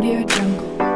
Audio Jungle.